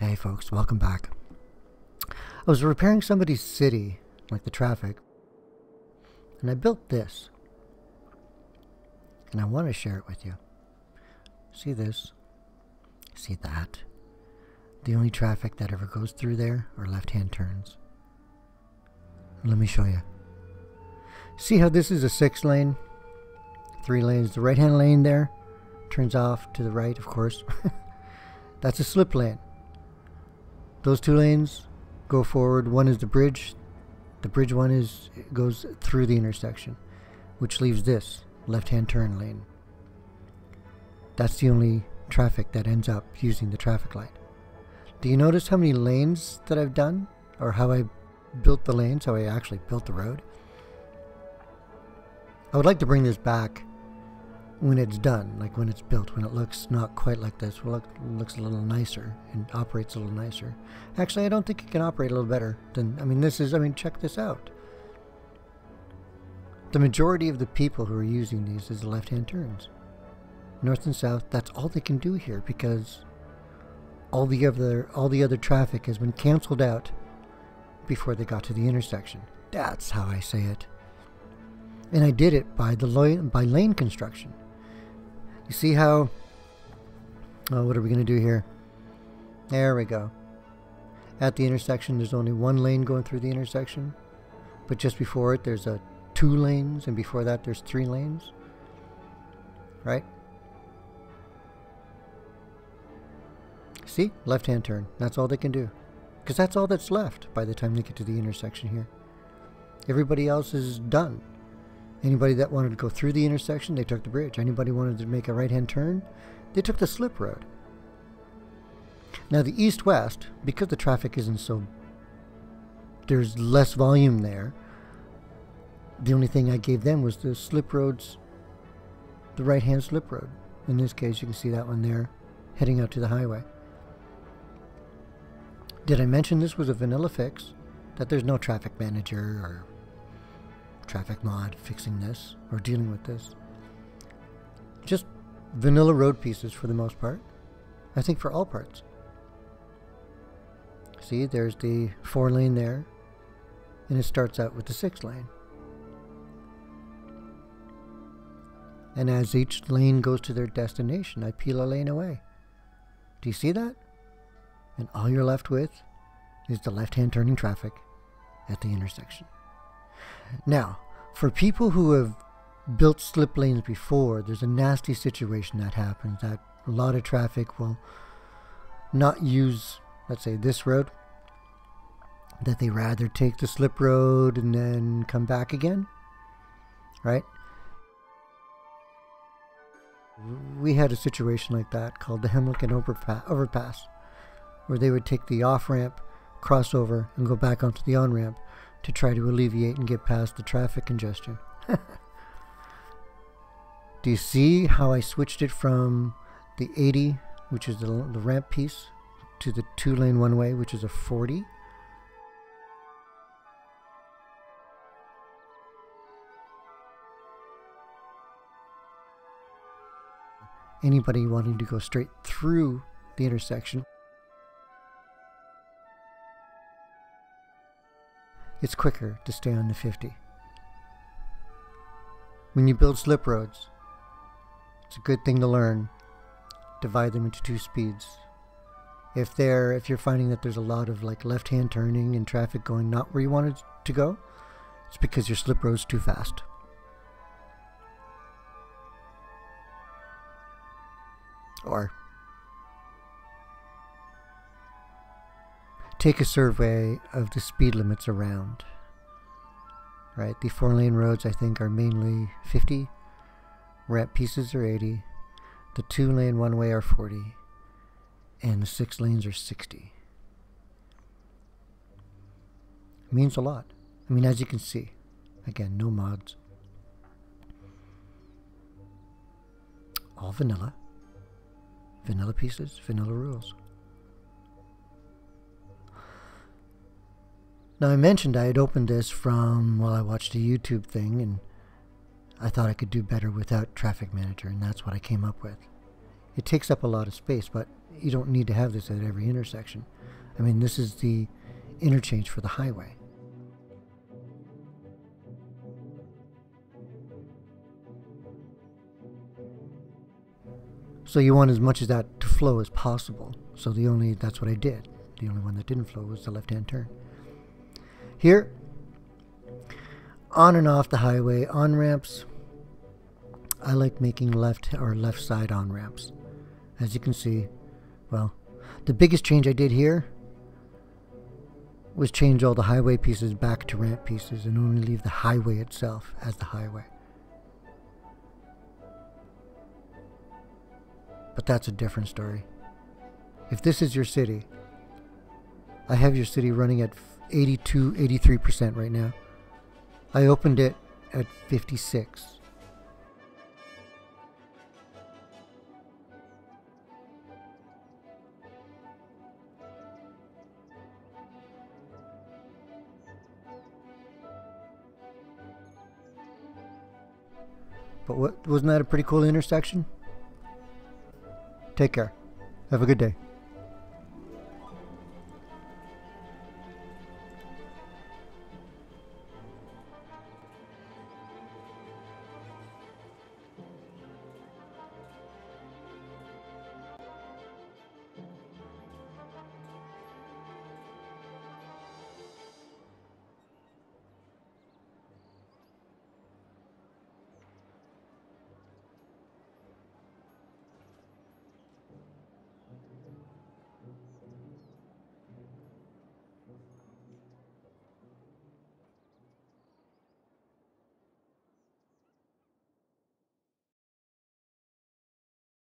Hey folks, welcome back. I was repairing somebody's city, like the traffic, and I built this. And I want to share it with you. See this? See that? The only traffic that ever goes through there are left-hand turns. Let me show you. See how this is a six lane? Three lanes. The right-hand lane there turns off to the right, of course. That's a slip lane. Those two lanes go forward. One is the bridge. The bridge one is goes through the intersection, which leaves this left-hand turn lane. That's the only traffic that ends up using the traffic light. Do you notice how many lanes that I've done? Or how I built the lanes, how I actually built the road? I would like to bring this back when it's done, like when it's built, when it looks not quite like this, it looks a little nicer and operates a little nicer. Actually, I don't think it can operate a little better than, I mean, this is, I mean, check this out. The majority of the people who are using these is left-hand turns. North and south, that's all they can do here because all the other all the other traffic has been canceled out before they got to the intersection. That's how I say it. And I did it by the by lane construction. You see how Oh, what are we going to do here? There we go. At the intersection there's only one lane going through the intersection, but just before it there's a two lanes, and before that there's three lanes. Right? See? Left-hand turn. That's all they can do. Because that's all that's left by the time they get to the intersection here. Everybody else is done. Anybody that wanted to go through the intersection, they took the bridge. Anybody wanted to make a right-hand turn, they took the slip road. Now the east-west, because the traffic isn't so... There's less volume there, the only thing I gave them was the slip roads, the right hand slip road. In this case, you can see that one there, heading out to the highway. Did I mention this was a vanilla fix? That there's no traffic manager or traffic mod fixing this or dealing with this. Just vanilla road pieces for the most part. I think for all parts. See, there's the four lane there, and it starts out with the six lane. And as each lane goes to their destination, I peel a lane away. Do you see that? And all you're left with is the left-hand turning traffic at the intersection. Now, for people who have built slip lanes before, there's a nasty situation that happens that a lot of traffic will not use, let's say, this road, that they rather take the slip road and then come back again, right? we had a situation like that called the Hemlock and Overpass, where they would take the off ramp, cross over, and go back onto the on ramp to try to alleviate and get past the traffic congestion. Do you see how I switched it from the 80, which is the, the ramp piece, to the two lane one way, which is a 40? anybody wanting to go straight through the intersection. It's quicker to stay on the 50. When you build slip roads, it's a good thing to learn. Divide them into two speeds. If they're if you're finding that there's a lot of like left-hand turning and traffic going not where you wanted to go, it's because your slip road's too fast. or take a survey of the speed limits around. Right, the four lane roads I think are mainly 50, ramp pieces are 80, the two lane one way are 40, and the six lanes are 60. It means a lot. I mean, as you can see, again, no mods. All vanilla. Vanilla pieces, vanilla rules. Now I mentioned I had opened this from, well, I watched a YouTube thing and I thought I could do better without Traffic Manager and that's what I came up with. it takes up a lot of space, but you don't need to have this at every intersection. I mean, this is the interchange for the highway. So you want as much of that to flow as possible. So the only that's what I did. The only one that didn't flow was the left-hand turn. Here, on and off the highway, on ramps, I like making left or left side on ramps. As you can see, well, the biggest change I did here was change all the highway pieces back to ramp pieces and only leave the highway itself as the highway. But that's a different story. If this is your city, I have your city running at 82, 83% right now. I opened it at 56. But what wasn't that a pretty cool intersection? Take care. Have a good day.